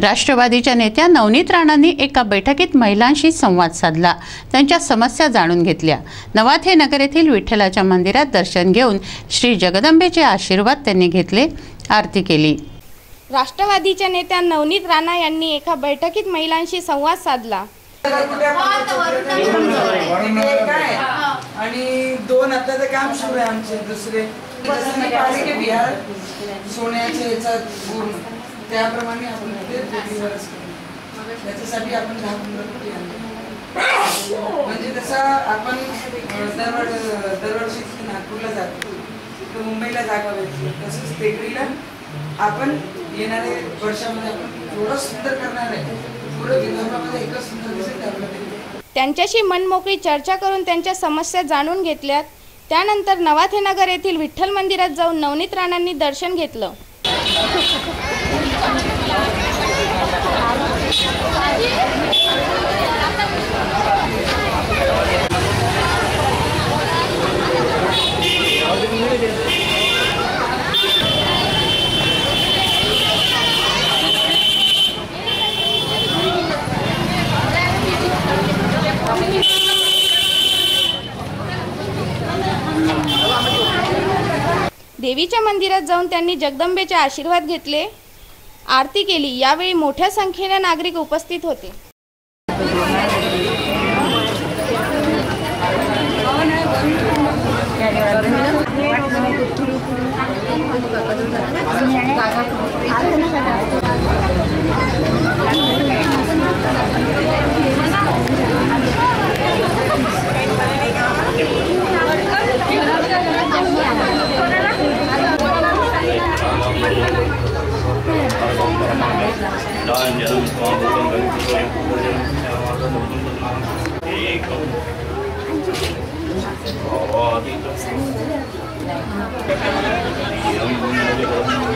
राष्ट्रवादीच्या नेत्या नवनीत राणांनी एका बैठकीत महिलांशी संवाद साधला. त्यांच्या समस्या जाणून घेतल्या. नवाथे नगर येथील विठ्ठलाच्या मंदिरात दर्शन घेऊन श्री जगदंबेचे आशीर्वाद त्यांनी घेतले आरती केली. राष्ट्रवादीच्या नेत्या नवनीत राणा यांनी एका बैठकीत महिलांशी संवाद साधला. आणि दोन आता तर काम सुरू आहे आमचे. दुसरे सोन्याचे त्याप्रमाणे आपण ते डिलिव्हरच करू त्याच्यासाठी आपण दहा पंधरा कोटी आणतो म्हणजे तसा आपण अं, दरवड दरवर्षी नागपूरला जातो तर मुंबईला जागा भेटली तसंच टेकडीला आपण येणारे वर्षामध्ये आपण थोडं सुंदर करणार आहे. पुढं विदर्भामध्ये एकच सुंदर दिसेल डेव्हलप त्यांच्याशी मनमोकळी चर्चा करून त्यांच्या समस्या जाणून घेतल्यात. त्यानंतर नवाथेनगर येथील विठ्ठल मंदिरात जाऊन नवनीत राणांनी दर्शन घेतलं. देवीच्या मंदिरात जाऊन त्यांनी जगदंबेचे आशीर्वाद घेतले आरती केली यावेळी मोठ्या संख्येने नागरिक उपस्थित होते. 嗯。好的嗯好的嗯好的